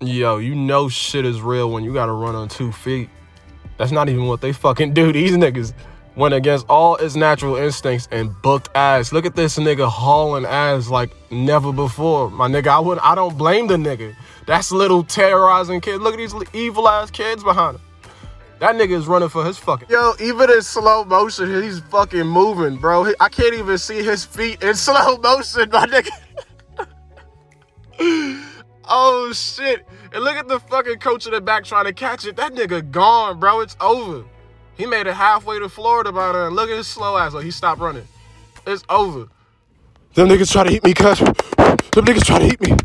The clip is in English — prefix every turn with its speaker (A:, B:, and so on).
A: Yo, you know shit is real when you gotta run on two feet. That's not even what they fucking do. These niggas went against all its natural instincts and booked ass. Look at this nigga hauling ass like never before. My nigga, I wouldn't I don't blame the nigga. That's little terrorizing kid. Look at these evil ass kids behind him. That nigga is running for his fucking. Yo, even in slow motion, he's fucking moving, bro. I can't even see his feet in slow motion, my nigga. Oh shit. And look at the fucking coach in the back trying to catch it. That nigga gone, bro. It's over. He made it halfway to Florida by then. Look at his slow ass. Like he stopped running. It's over. Them niggas try to hit me, cuz. Them niggas try to hit me.